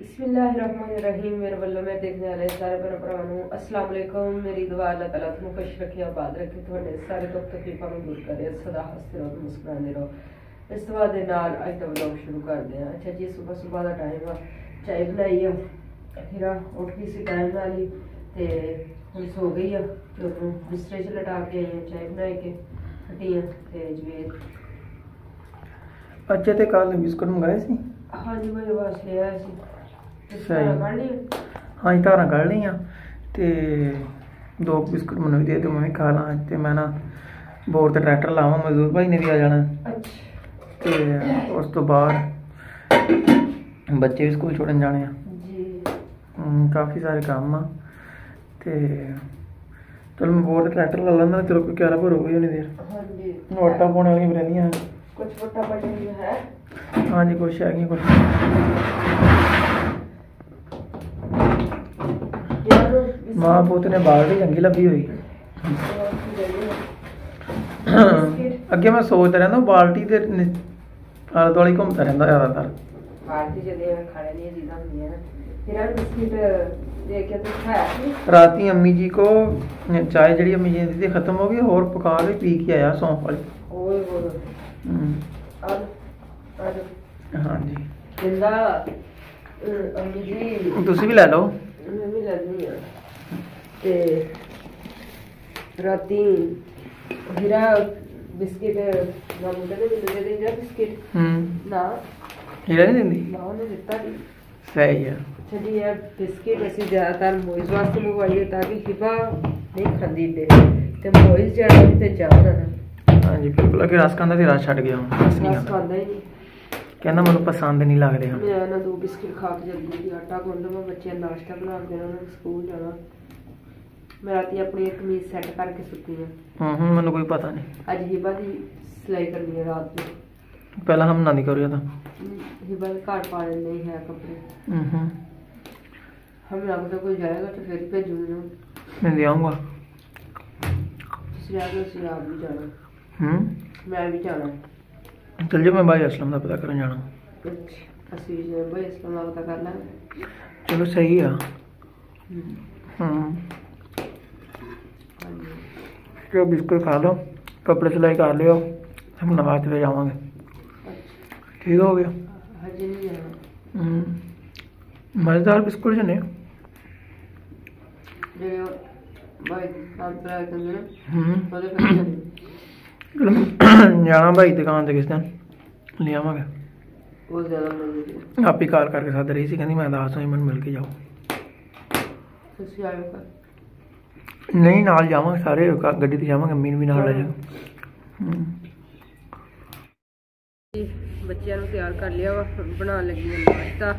ਬਿਸਮਿਲ੍ਲਾਹਿਰਰਹਿਮਾਨਿਰਰਹੀਮ ਮੇਰੇ ਵੱਲੋਂ ਮੈਂ ਦੇਖਣ ਵਾਲੇ ਸਾਰੇ ਭੈਣ ਭਰਾਵਾਂ ਨੂੰ ਅਸਲਾਮ ਅਲੈਕੁਮ ਮੇਰੀ ਦੁਆ ਅੱਲਾਹ ਤਾਲਾ ਤੁਹਾਨੂੰ ਖੁਸ਼ ਰੱਖੇ ਆਬਾਦ ਰੱਖੇ ਤੁਹਾਡੇ ਸਾਰੇ ਦੁੱਖ ਤਕਲੀਫਾਂ ਨੂੰ ਦੂਰ ਕਰੇ ਸਦਾ ਹੱਸਦੇ ਰਹੋ ਤੇ ਮੁਸਕਰਾਉਂਦੇ ਰਹੋ ਇਸ ਤੋਂ ਬਾਅਦ ਦੇ ਨਾਲ ਅੱਜ ਦਾ ਵਲੌਗ ਸ਼ੁਰੂ ਕਰਦੇ ਹਾਂ ਅੱਛਾ ਜੀ ਸਵੇਰ ਸਵੇਰ ਦਾ ਟਾਈਮ ਆ ਚਾਹ ਬਣਾਈ ਆ ਫਿਰ ਆ ਉੱਠ ਗਈ ਸੀ ਟਾਈਮ ਨਾਲ ਹੀ ਤੇ ਹੁਣ ਸੋ ਗਈ ਆ ਤੇ ਉਹਨੂੰ ਬਿਸਤਰੇ 'ਚ ਲਟਾ ਕੇ ਆਈ ਆ ਚਾਹ ਬਣਾ ਕੇ ਹਟੀ ਆ ਤੇ ਜਵੇਦ ਅੱਜੇ ਤੇ ਕੱਲ ਬਿਸਕੁਟ ਮੰਗਾਏ ਸਹੀ। ਕੱਢ ਲਈ ਹਾਂ ਜੀ ਧਾਰਾਂ ਕੱਢ ਲਈਆਂ ਤੇ ਦੋ ਬਿਸਕੁਟ ਮੈਨੂੰ ਵੀ ਦੇ ਦਿਓ ਮੈਂ ਵੀ ਖਾ ਲਾਂ ਤੇ ਮੈਂ ਨਾ ਬੋਰ ਤੇ ਟਰੈਕਟਰ ਲਾਵਾਂ ਮਜ਼ਦੂਰ ਭਾਈ ਨੇ ਵੀ ਆ ਜਾਣਾ। ਅੱਛਾ। ਤੇ ਉਸ ਤੋਂ ਬਾਅਦ ਬੱਚੇ ਵੀ ਸਕੂਲ ਛੋੜਨ ਜਾਣੇ ਆ। ਜੀ। ਕਾਫੀ ਸਾਰੇ ਕੰਮ ਆ। ਤੇ ਚਲੋ ਮੈਂ ਬੋਰ ਤੇ ਟਰੈਕਟਰ ਲਾ ਲੈਂਦਾ ਚਲੋ ਕੋਈ ਕਿਆਰਾ ਭਰ ਹੋ ਗਈ ਉਹਨੇ ਦੇਰ ਹਾਂਜੀ। ਨੋਟਾਂ ਪਾਉਣ ਵਾਲੀਆਂ ਵੀ ਰਹਿੰਦੀਆਂ ਕੁਝ ਵੱਟਾ ਪੜੀ ਹੈ? ਹਾਂਜੀ ਕੁਛ ਹੈਗੀਆਂ ਕੁਛ ਯਾਰ ਮਾਂ ਪੁੱਤ ਨੇ ਬਾਲਟੀ ਚੰਗੀ ਲੱਭੀ ਹੋਈ। ਅੱਗੇ ਮੈਂ ਸੋਚਦਾ ਰਹਿੰਦਾ ਬਾਲਟੀ ਦੇ ਆਲੇ ਦੁਆਲੇ ਘੁੰਮਦਾ ਰਹਿੰਦਾ ਜ਼ਿਆਦਾਤਰ। ਖਾਣੇ ਦੀਆਂ ਚੀਜ਼ਾਂ ਹੁੰਦੀਆਂ ਨਾ ਬਿਸਕਿਟ ਸੀ। ਰਾਤੀ ਅੰਮੀ ਜੀ ਕੋ ਚਾय ਜਿਹੜੀ ਅੰਮੀ ਜੀ ਦੀ ਖਤਮ ਹੋ ਗਈ ਹੋਰ ਪਕਾ ਕੇ ਪੀ ਕੇ ਆਇਆ ਸੌਂਫ ਵਾਲੀ। ਓਏ ਹੋਏ ਹਮ, ਅੱਜ ਅੱਜ ਹਾਂਜੀ। ਜਿੰਦਾ ਅੰਮੀ ਜੀ। ਤੁਸੀਂ ਵੀ ਲੈ ਲਓ। ਮੈਂ ਵੀ ਲੈਣੀ ਆ ਤੇ ਰਾਤੀ ਹੀਰਾ ਬਿਸਕਿਟ ਨਾ ਮੁੰਡੇ ਨੇ ਮੈਨੂੰ ਦੇ ਦੇ ਬਿਸਕਿਟ। ਹੂੰ। ਨਾ। ਹੀਰਾ ਨਹੀਂ ਦਿੰਦੀ? ਨਾ ਉਹਨੇ ਦਿੱਤਾ ਨਹੀਂ ਸਹੀ ਆ। ਚਲੀ ਇਹ ਬਿਸਕਿਟ ਅਸੀਂ ਜ਼ਿਆਦਾਤਰ ਮੋਇਜ਼ ਵਾਸਤੇ ਮੰਗਵਾਈਏ ਤਾਂ ਕਿ ਹਿਬਾ ਨਹੀਂ ਖਾਂਦੀ ਦੇ ਤੇ ਮੋਇਜ਼ ਜਿਹੜਾ ਵੀ ਤੇ ਜਾਣਾ ਹਾਂਜੀ ਬਿਲਕੁਲ। ਅੱਗੇ ਰਸ ਖਾਂਦਾ ਸੀ ਰਸ ਛੱਡ ਗਿਆ ਹੁਣ ਰਸ ਨਹੀਂ ਰਸ ਖਾਂਦਾ ਖਾਂਦਾ ਹੀ ਨਹੀਂ। ਕਹਿੰਦਾ ਮੈਨੂੰ ਪਸੰਦ ਨਹੀਂ ਲੱਗਦੇ ਹੁਣ। ਮੈਂ ਨਾ ਦੋ ਬਿਸਕਿਟ ਖਾ ਕੇ ਜਲਦੀ ਦੀ ਆਟਾ ਗੁੰਨ ਲਵਾਂ ਬੱਚਿਆਂ ਨਾਸ਼ਤਾ ਬਣਾ ਕੇ ਦੇਣਾ ਉਹਨਾਂ ਨੂੰ ਸਕੂਲ ਜਾਣਾ। ਮੈਂ ਰਾਤੀ ਆਪਣੀ ਕਮੀਜ਼ ਸੈੱਟ ਕਰਕੇ ਸੁੱਤੀ ਹਾਂ। ਹੂੰ ਹੂੰ ਮੈਨੂੰ ਕੋਈ ਪਤਾ ਨਹੀਂ। ਅੱਜ ਹਿਬਾ ਦੀ ਸਿਲਾਈ ਕਰਨੀ ਹੈ ਰਾਤ ਨੂੰ ਪਹਿਲਾਂ ਹਮ ਨਾ ਨਹੀਂ ਕਰਿਆ ਤਾਂ। ਹਿਬਾ ਦੇ ਘਰ ਪਾ ਲੈਂਦੇ ਹੀ ਹੈ ਕੱਪੜੇ। ਹੂੰ ਹੂੰ। ਹਮ ਲੱਗਦਾ ਕੋਈ ਜਾਏਗਾ ਤਾਂ ਫਿਰ ਭੇਜੂਗੀ ਨਾ ਮੈਂ ਦੇ ਆਉਂਗਾ ਤੁਸੀਂ ਆ ਗਏ ਅਸੀਂ ਆਪ ਵੀ ਜਾਣਾ। ਹੂੰ। ਮੈਂ ਵੀ ਜਾਣਾ। ਚਲ ਜਾ ਮੈਂ ਭਾਈ ਅਸਲਮ ਦਾ ਪਤਾ ਕਰਨ ਜਾਣਾ। ਅਸੀਂ ਜਿਵੇਂ ਬਈ ਇਸਲਾਮ ਦਾ ਪਤਾ ਕਰ ਲਾਂਗੇ। ਚਲੋ ਸਹੀ ਆ। ਹੂੰ। ਜੋ ਬਿਸਕੁਟ ਖਾ ਲਓ ਕੱਪੜੇ ਸਿਲਾਈ ਕਰ ਲਿਓ ਹਮ ਨਮਾਜ਼ ਤੇ ਜਾਵਾਂਗੇ। ਠੀਕ ਹੋ ਗਿਆ? ਹਜੇ ਨਹੀਂ ਜਾਣਾ। ਹੂੰ। ਮਜ਼ੇਦਾਰ ਬਿਸਕੁਟ ਜਨੇ ਜਿਹੜੇ ਬਾਈ ਕੰਮ ਕਰਾ ਕੇ ਨੇ ਹੂੰ। ਉਹਦੇ ਫਿਰ ਜਾਣਾ। ਭਾਈ ਦੁਕਾਨ ਤੇ ਕਿਸ ਦਿਨ ਲੈ ਆਵਾਂਗੇ। ਉਹ ਜ਼ਿਆਦਾ ਮਿਲਦੀ ਆਪੀ ਕਾਲ ਕਰਕੇ ਸੱਦ ਰਹੀ ਸੀ ਕਹਿੰਦੀ ਮੈਂ ਦੱਸ ਵਜੇ ਮੈਨੂੰ ਮਿਲ ਕੇ ਜਾਓ। ਤੁਸੀਂ ਆਇਓ ਕਰ ਨਹੀਂ ਨਾਲ ਜਾਵਾਂਗੇ ਸਾਰੇ ਗੱਡੀ ਤੇ ਜਾਵਾਂਗੇ ਅੰਮੀ ਨੂੰ ਵੀ ਨਾਲ ਲੈ ਜਾਓ ਹੂੰ। ਜੀ, ਬੱਚਿਆਂ ਨੂੰ ਤਿਆਰ ਕਰ ਲਿਆ ਵਾ ਬਣਾਉਣ ਲੱਗੀ ਹਾਂ ਨਾਸ਼ਤਾ।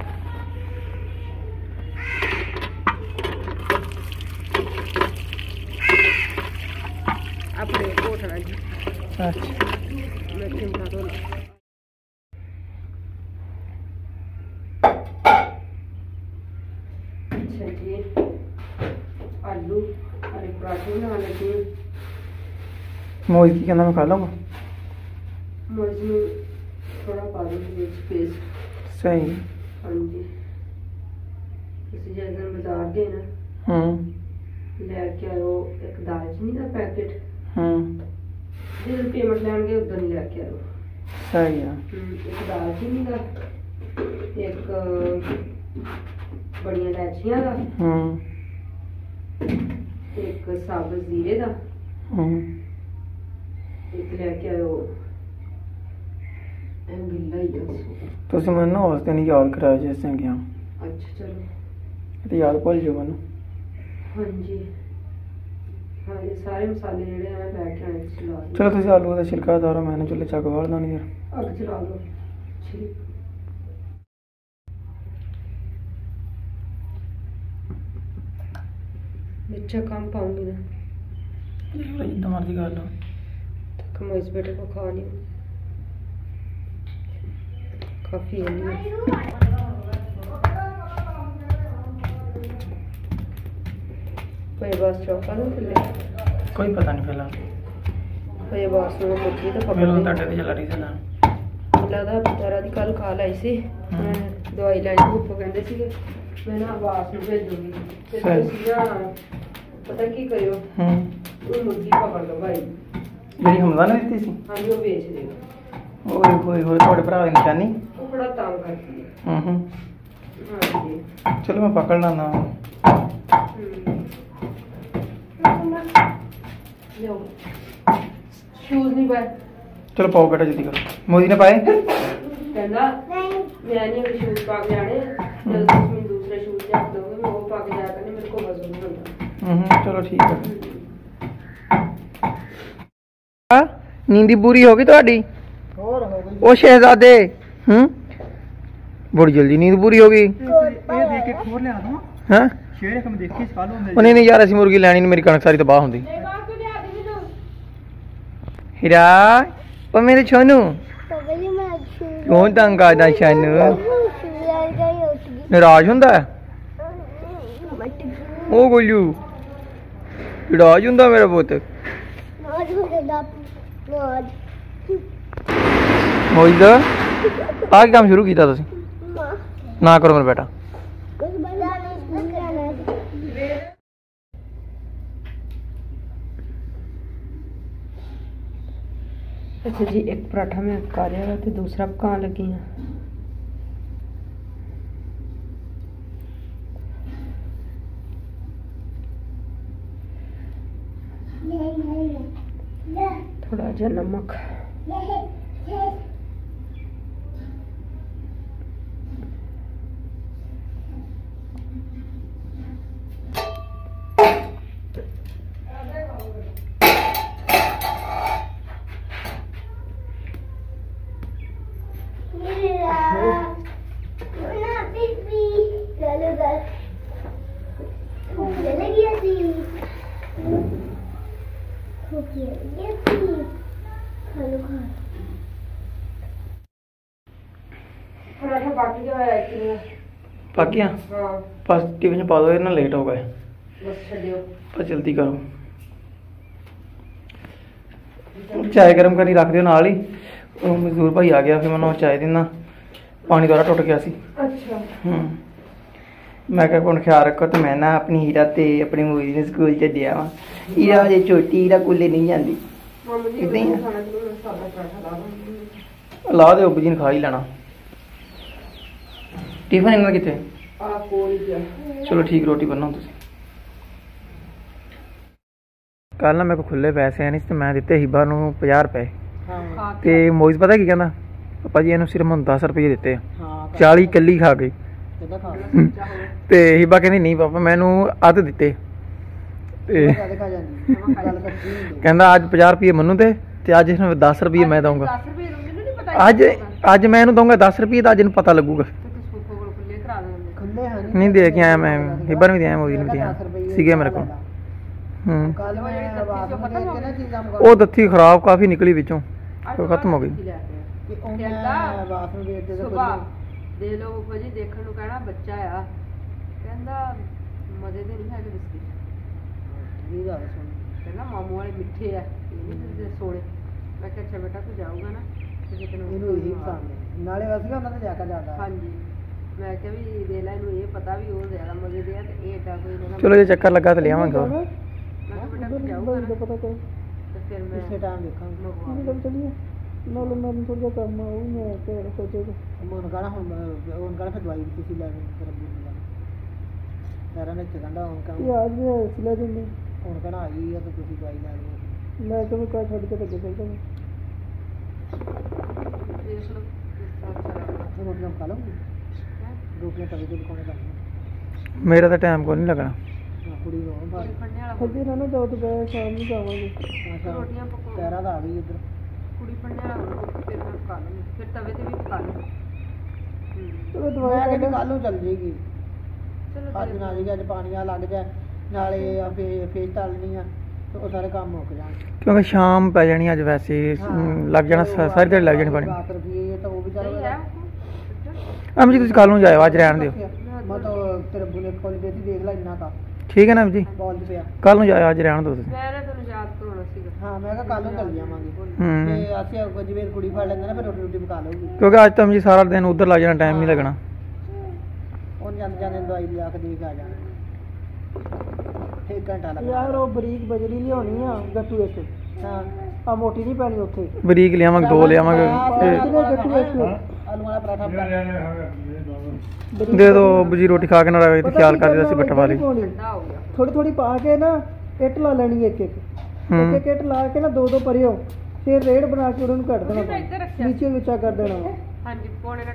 ਆਪਣੇ ਕੋਠਣਾ ਜੀ ਅੱਛਾ ਮੈਂ ਚਿੰਤਾ ਤੋਂ ਅੱਛਾ ਜੀ ਆਲੂ ਆਲੂ ਪਰਾਠੇ ਬਣਾ ਲੱਗੀ ਹਾਂ। ਮੋਈ ਕੀ ਕਹਿੰਦਾ ਮੈਂ ਖਾ ਲਵਾਂਗਾ ਮਰਜ਼ ਨੂੰ ਥੋੜਾ ਪਾ ਦੂੰਗੀ ਵਿੱਚ ਪੇਸਟ ਸਹੀ ਹਾਂਜੀ ਤੁਸੀਂ ਜਦੋਂ ਦਿਨ ਬਾਜ਼ਾਰ ਗਏ ਨਾ ਹੂੰ ਲੈ ਕੇ ਆਇਓ ਇੱਕ ਦਾਲਚੀਨੀ ਦਾ ਪੈਕੇਟ ਹੂੰ ਜਦੋਂ ਪੇਮੈਂਟ ਲੈਣ ਗਏ ਇੱਕ ਸਾਬਤ ਜ਼ੀਰੇ ਦਾ ਹੂੰ। ਇੱਕ ਲੈ ਕੇ ਆਇਓ। ਇਹ ਬਿੱਲਾ ਹੀ ਆ ਸੋ। ਤੁਸੀਂ ਮੈਨੂੰ ਉਸ ਦਿਨ ਯਾਦ ਕਰਾਇਆ ਜਿਸ ਦਿਨ ਗਿਆ ਅੱਛਾ ਚਲੋ। ਤੇ ਯਾਦ ਭੁੱਲ ਜਾਓ ਮੈਨੂੰ। ਹਾਂਜੀ। ਹਾਂ ਇਹ ਸਾਰੇ ਮਸਾਲੇ ਜਿਹੜੇ ਆ ਮੈਂ ਲੈ ਕੇ ਆਏ ਸੀ। ਲਾ ਦਿਓ। ਚਲੋ ਤੁਸੀਂ ਆਲੂ ਦਾ ਛਿਲਕਾ ਉਤਾਰੋ ਮੈਨੂੰ ਚੁੱਲ੍ਹੇ ਚੱਕ ਵਾਲ ਅੱਗ ਚਲਾ ਵਿੱਚ ਕੰਮ ਪਾਉਂਗੀ ਨਾ ਜਿੱਦਾਂ ਮਰਜ਼ੀ ਕਰ ਲਓ कम इस बेटे को खा नहीं काफी है नहीं कोई बस चौका ना खुले ਕੋਈ ਪਤਾ ਨਹੀਂ ਪਹਿਲਾਂ कोई बस में मुर्गी तो ਮੈਨੂੰ पकड़ ਤੁਹਾਡੇ ਤੇ ਚੱਲ ਰਹੀ ਸੀ ਨਾ ਲੱਗਦਾ ਬੇਚਾਰਾ ਦੀ ਕੱਲ ਖਾ ਲਈ ਸੀ ਹਮ। ਮੈਂ ਦਵਾਈ ਲੈਣੀ ਉੱਪਰ ਕਹਿੰਦੇ ਸੀਗੇ ਮੈਂ ਨਾ ਆਵਾਜ਼ ਨੂੰ ਭੇਜੂਗੀ। ਤੇ ਸਹੀ। ਤੁਸੀਂ ਨਾ ਪਤਾ ਕੀ ਕਰਿਓ? ਹੂੰ। ਉਹ ਮੁਰਗੀ ਪਕੜ ਲਓ ਭਾਈ। ਜਿਹੜੀ ਹਮਦਾ ਨੇ ਦਿੱਤੀ ਸੀ? ਹਾਂਜੀ ਉਹ ਵੇਚ ਦੇਗਾ ਓਏ ਹੋਏ ਹੋਏ ਤੁਹਾਡੇ ਭਰਾ ਦੀ ਨਿਸ਼ਾਨੀ? ਉਹ ਬੜਾ ਤੰਗ ਕਰਦੀ ਹੈ। ਹੂੰ ਹੂੰ। ਹਾਂਜੀ। ਚਲੋ ਮੈਂ ਪਕੜ ਲਿਓ ਸ਼ੂਜ਼ ਨਹੀਂ ਪਾਏ ਚਲੋ ਪਾਓ ਬੇਟਾ ਜਲਦੀ ਕਰੋ। ਮੋਦੀ ਨੇ ਪਾਏ? ਕਹਿੰਦਾ ਮੈਂ ਨਹੀਂ ਅभी ਸ਼ੂਜ਼ ਪਾ ਕੇ ਜਾਣੇ ਜਦੋਂ ਤੁਸੀਂ ਮੈਨੂੰ ਦੂਸਰੇ ਸ਼ੂਜ਼ ਲਿਆ ਕੇ ਦੋਗੇ ਮੈਂ ਉਹ ਪਾ ਕੇ ਜਾਇਆ ਕਰਨੇ ਮੇਰੇ ਕੋਲ ਵਜ਼ਨ ਨਹੀਂ ਹੁੰਦਾ ਹੂੰ ਹੂੰ ਚਲੋ ਠੀਕ ਹੈ ਆ ਨੀਂਦੀ ਪੂਰੀ ਹੋ ਗਈ ਤੁਹਾਡੀ ਹੋਰ ਹੋ ਗਈ ਉਹ ਸ਼ਹਿਜ਼ਾਦੇ ਹੂੰ ਬੜੀ ਜਲਦੀ ਨੀਂਦ ਪੂਰੀ ਹੋ ਗਈ ਇਹ ਦੇਖ ਕੇ ਖੋਰ ਲਿਆ ਦੂੰ ਹਾਂ ਸ਼ੇਰ ਇੱਕ ਮੈਂ ਦੇਖੀ ਸਕਾਲ ਹੁੰਦੇ ਉਹ ਨਹੀਂ ਨਹੀਂ ਯਾਰ ਅਸੀਂ ਮੁਰਗੀ ਲੈਣੀ ਨਹੀਂ ਮੇਰੀ ਕਣਕ ਸਾਰੀ ਤਬਾਹ ਹੁੰਦੀ ਹੀਰਾ ਉਹ ਮੇਰੇ ਛੋਨੂ ਕਿਉਂ ਤੰਗ ਕਰਦਾ ਛਾਨੂ ਨਾਰਾਜ਼ ਹੁੰਦਾ ਹੈ? ਉਹ ਗੋਲੂ। ਨਾਰਾਜ਼ ਹੁੰਦਾ ਮੇਰਾ ਪੁੱਤ। ਮੋਇਦ ਆਹ ਕੀ ਕੰਮ ਸ਼ੁਰੂ ਕੀਤਾ ਤੁਸੀਂ? ਨਾ ਕਰੋ ਮੇਰਾ ਬੇਟਾ। ਅੱਛਾ ਜੀ ਇੱਕ ਪਰਾਠਾ ਮੈਂ ਪਕਾ ਲਿਆ ਵਾ ਤੇ ਦੂਸਰਾ ਪਕਾਉਣ ਲੱਗੀ ਆ ਥੋੜਾ ਜਿਹਾ ਪਰਾਠਾ ਪੱਕ ਗਿਆ ਹੋਇਆ ਐਕਚੁਅਲੀ ਪੱਕ ਗਿਆ? ਹਾਂ। ਬਸ ਟਿਫਿਨ ਚ ਪਾ ਦੋ ਇਹ ਨਾ ਲੇਟ ਹੋ ਗਏ। ਬਸ ਛੱਡਿਓ। ਪਰ ਜਲਦੀ ਕਰੋ। ਚਾय ਗਰਮ ਕਰਨੀ ਰੱਖ ਦਿਓ ਨਾਲ ਹੀ। ਉਹ ਮਜ਼ਦੂਰ ਭਾਈ ਆ ਗਿਆ ਫਿਰ ਮੈਨੂੰ ਉਹ ਚਾय ਦੇਣਾ ਪਾਣੀ ਦੁਆਰਾ ਟੁੱਟ ਗਿਆ ਸੀ। ਅੱਛਾ। ਹੂੰ। ਮੈਂ ਕਿਹਾ ਹੁਣ ਖਿਆਲ ਰੱਖੋ ਤੇ ਮੈਂ ਨਾ ਆਪਣੀ ਹੀਰਾ ਤੇ ਆਪਣੀ ਮੂਵੀ ਨੂੰ ਸਕੂਲ ਚ ਦਿਆ ਵਾ। ਹੀਰਾ ਜੇ ਛੋਟੀ ਹੀਰਾ ਕੁੱਲੇ ਨਹੀਂ ਜਾਂਦੀ। ਮੰਮੀ ਜੀ ਏਦਾਂ ਹੀ ਆ। ਖਾਣਾ ਜਿਹਨੂੰ ਮੈਂ ਸਾਦਾ ਪਰਾਠਾ ਲਾ। ਦੂੰਗੀ ਲਾ ਦੇ ਉਬਜੀ ਨੇ ਖਾ ਹੀ ਲੈਣਾ। ਟਿਫਨ ਇਹਨਾਂ ਦਾ ਕਿੱਥੇ? ਆ ਕੋਈ ਗਿਆ ਚਲੋ ਠੀਕ ਰੋਟੀ ਬਣਾਓ ਤੁਸੀਂ। ਕੱਲ ਨਾ ਮੇਰੇ ਕੋਲ ਖੁੱਲੇ ਪੈਸੇ ਨਹੀਂ ਸੀ ਤੇ ਮੈਂ ਦਿੱਤੇ ਹਿਬਾ ਨੂੰ 50 ਰੁਪਏ। ਤੇ ਮੋਇਜ਼ ਪਤਾ ਕੀ ਕਹਿੰਦਾ? ਪਾਪਾ ਜੀ ਇਹਨੂੰ ਸਿਰਫ ਹੁਣ 10 ਰੁਪਏ ਦਿੱਤੇ ਹਾਂ 40 ਕੱਲੀ ਖਾ ਗਈ। ਕਿੱਦਾਂ ਖਾ ਤੇ ਹਿਬਾ ਕਹਿੰਦੀ ਨਹੀਂ ਪਾਪਾ ਮੈਨੂੰ ਅੱਧ ਦਿੱਤੇ। ਤੇ ਕਹਿੰਦਾ ਅੱਜ 50 ਰੁਪਏ ਮੈਨੂੰ ਦੇ ਤੇ ਅੱਜ ਇਹਨੂੰ 10 ਰੁਪਏ ਮੈਂ ਦਊਂਗਾ। 10 ਰੁਪਏ ਨੂੰ ਮੈਨੂੰ ਨਹੀਂ ਪਤਾ ਅੱਜ ਅੱਜ ਮੈਂ ਇਹਨੂੰ ਦਊਂਗਾ 10 ਰੁਪਏ ਤਾਂ ਅੱਜ ਇਹਨੂੰ ਪਤਾ ਲੱਗੂਗਾ। ਦੇ ਆਇਆ ਸੀਗੇ ਮੇਰੇ ਕੋਲ ਹੂੰ ਕੱਲ ਮੈਂ ਬਾਤ ਨੂੰ ਦੇਖ ਕੇ ਨਾ ਚੀਜ਼ਾਂ ਮੰਗਾ ਉਹ ਦੱਥੀ ਖਰਾਬ ਕਾਫੀ ਨਿਕਲੀ ਵਿੱਚੋਂ ਉਹ ਖਤਮ ਹੋ ਗਈ। ਦੇ ਲੋ ਫੁੱਫੋ ਜੀ ਦੇਖਣ ਨੂੰ ਕਹਿਣਾ ਬੱਚਾ ਆ। ਕਹਿੰਦਾ ਮਜ਼ੇ ਦੇ ਨਹੀਂ ਹੈਗੇ ਬਿਸਕਿਟ। ਵੀ ਗੱਲ ਸੁਣ। ਕਹਿੰਦਾ ਮਾਮੂ ਵਾਲੇ ਮਿੱਠੇ ਆ ਇਹ ਨਹੀਂ ਦਿੰਦੇ ਸੋਲੇ ਮੈਂ ਕਿਹਾ ਅੱਛਾ ਬੇਟਾ ਤੂੰ ਜਾਊਗਾ ਨਾ। ਤੇ ਤੈਨੂੰ ਇਹਨੂੰ ਇਹੀ ਪਸੰਦ ਨਾਲੇ ਵਸਗਾ ਉਹਨਾਂ ਤੇ ਜਾ ਕੇ ਜਾਂਦਾ ਹਾਂਜੀ। ਮੈਂ ਕਿਹਾ ਵੀ ਦੇ ਲੈ ਇਹਨੂੰ ਇਹ ਪਤਾ ਵੀ ਉਹ ਜ਼ਿਆਦਾ ਮਜ਼ੇ ਦੇ ਆ ਤੇ ਇਹ ਏਡਾ ਕੋਈ ਇਹਨਾਂ ਦਾ ਚਲੋ ਜੇ ਚੱਕਰ ਲੱਗਾ ਤਾਂ ਲਿਆਵਾਂਗੇ ਹੋਰ। ਮੈਂ ਕਿਹਾ ਬੇਟਾ ਤੂੰ ਜਾਊਗਾ ਨਾ ਪਤਾ ਕਰ ਤੇ ਫਿਰ ਮੈਂ ਇਸੇ ਟਾਈਮ ਦੇਖਾਂਗੇ। ਮੰਗਵਾ ਚਲੀਏ। ਨਾਲ ਮੈਂ ਥੋੜਾ ਕੰਮ ਆਉਂ ਮੈਂ ਤੇ ਸੋਚੇਗਾ ਮਨ ਕਹਣਾ ਹੁਣ ਹੁਣ ਕਹਣਾ ਫਿਰ ਦਵਾਈ ਵੀ ਤੁਸੀਂ ਲੈਣੀ ਰੱਬੀ ਨੂੰ ਲੈਣੀ ਯਾਰਾਂ ਨੇ ਕਹਿੰਦਾ ਹੁਣ ਕਹਣਾ ਯਾਰ ਵੀ ਸਿਲਾ ਦਿੰਦੇ ਹੁਣ ਕਹਣਾ ਆਈ ਆ ਤਾਂ ਤੁਸੀਂ ਦਵਾਈ ਲੈ ਲਓ। ਮੈਂ ਤਾਂ ਕੋਈ ਛੱਡ ਕੇ ਲਓ ਕਿਸ ਤਰ੍ਹਾਂ ਅੱਛਾ ਲੱਗਦਾ ਫਿਰ ਰੋਟੀਆਂ ਖਾ ਲਓਗੇ? ਹੈ ਰੋਟੀਆਂ ਤਵੇ ਤੇ ਪਕਾਉਣੇ ਕਰਨੀਆਂ ਮੇਰਾ ਤਾਂ ਟਾਈਮ ਕੋਈ ਨਹੀਂ ਲੱਗਣਾ ਆਹ ਕੁੜੀ ਨੂੰ ਬਾਹਰ ਕੁੜੀ ਪੜਨੇ ਵਾਲਾ ਅੱਗੇ ਨਾ ਨਾ ਜਾਓ ਤੇ ਬੈ ਸ਼ਾਮ ਨੂੰ ਜਾਵਾਂਗੇ ਅੱਛਾ ਰੋਟੀਆਂ ਪਕਾਓ ਪੈਰਾਂ ਦਾ ਆ ਗਈ ਇੱਧਰ ਕੁੜੀ ਪੜਨੇ ਵਾਲਾ ਹੋਊਗਾ, ਫਿਰ ਮੈਂ ਪਕਾ ਲੂੰਗੀ ਫਿਰ ਤਵੇ ਤੇ ਵੀ ਪਕਾ ਲੂੰਗੀ ਹੂੰ। ਚਲੋ ਮੈਂ ਦਵਾਈ ਕਹਿੰਦੀ ਲੈ ਕੱਲ ਨੂੰ ਚੱਲ ਜੇਗੀ ਚਲੋ ਅੱਜ ਤੇਰੇ ਨਾ ਜੀ ਅੱਜ ਪਾਣੀਆਂ ਲੱਗ ਜਾ ਨਾਲੇ ਆ ਫੇ ਫੇਸ ਤਲਣੀ ਆ ਤੇ ਉਹ ਸਾਰੇ ਕੰਮ ਮੁੱਕ ਜਾਣ ਕਿਉਂਕਿ ਸ਼ਾਮ ਪੈ ਜਾਣੀ ਅੱਜ ਵੈਸੇ ਲੱਗ ਜਾਣਾ ਸਾ- ਸਾਰੀ ਦਿਹਾੜੀ ਲੱਗ ਜਾਣੀ ਪਾਣੀ 10 ਰੁਪਏ ਤਾਂ ਉਹ ਵੀ ਚੱਲ ਸਹੀ ਹੈ ਅਮ ਜੀ ਤੁਸੀਂ ਕੱਲ ਨੂੰ ਜਾਇਓ ਅੱਜ ਰਹਿਣ ਦਿਓ। ਮੈਂ ਤਾਂ ਤੇਰੇ ਬੁਲੇ ਕੋਲ ਬੇਟੀ ਦੇਖ ਲੈ ਇੰਨਾ ਕਾ ਠੀਕ ਹੈ ਨਾ ਜੀ ਬਾਲ ਚ ਪਿਆ। ਕੱਲ ਨੂੰ ਜਾਇਓ ਅੱਜ ਰਹਿਣ ਦਿਓ ਤੁਸੀਂ। ਮੈਂ ਨਾ ਤੁਹਾਨੂੰ ਯਾਦ ਕਰਾਉਣਾ ਸੀਗਾ। ਹਾਂ ਮੈਂ ਕਿਹਾ ਕੱਲ ਨੂੰ ਚੱਲ ਜਾਵਾਂਗੇ। ਹੂੰ। ਤੇ ਅਸੀਂ ਅੱਗੋਂ ਜਿਵੇਂ ਕੁੜੀ ਫੜ ਲੈਂਦੇ ਨਾ ਫਿਰ ਰੋਟੀ ਰੋਟੀ ਪਕਾ ਲਊਗੀ। ਕਿਉਂਕਿ ਅੱਜ ਤਾਂ ਜੀ ਸਾਰਾ ਦਿਨ ਉਧਰ ਲੱਗ ਜਾਣਾ ਟਾਈਮ ਨਹੀਂ ਲੱਗਣਾ। ਹੁਣ ਜਾਂਦੇ ਜਾਂਦੇ ਦਵਾਈ ਲਿਆ ਕੇ ਦੇ ਕੇ ਆ ਜਾਣਾ। ਇੱਕ ਘੰਟਾ ਲੱਗਦਾ ਯਾਰ ਉਹ ਬਰੀਕ ਬਜਰੀ ਲਿਆਉਣੀ ਆ ਗੱਟੂ ਇੱਕ ਹਾਂ। ਆ ਮੋਟੀ ਨਹੀਂ ਪੈਣੀ ਉੱਥੇ। ਬਰੀਕ ਲਿਆਵਾਂਗੇ ਦੋ ਲਿਆਵਾਂਗੇ ਤੇ ਕਿਹਨੇ ਗੱਟੂ ਇੱਕ ਆਲੂ ਵਾਲਾ ਪਰਾਠਾ ਬਣਾ ਬਰੀਕ ਦੇ ਦੋ। ਬਜੀ ਰੋਟੀ ਖਾ ਕੇ ਨਾ ਰਹੇ ਤੇ ਖਿਆਲ ਕਰਦੇ ਅਸੀਂ ਬੱਠਾ ਵਾਲੀ ਥੋੜੀ ਥੋੜੀ ਪਾ ਕੇ ਨਾ ਇੱਟ ਲਾ ਲੈਣੀ ਇੱਕ ਇੱਕ। ਇੱਕ ਇੱਕ ਇੱਟ ਲਾ ਕੇ ਨਾ ਦੋ ਦੋ ਪਰਿਓ ਫਿਰ ਰੇੜ ਬਣਾ ਕੇ ਉਹਨਾਂ ਨੂੰ ਕੱਢ ਦੇਣਾ। ਨੀਚੇ ਵਿੱਚਾ ਕਰ ਦੇਣਾ। ਹਾਂਜੀ ਪੌਣੇ ਦਾ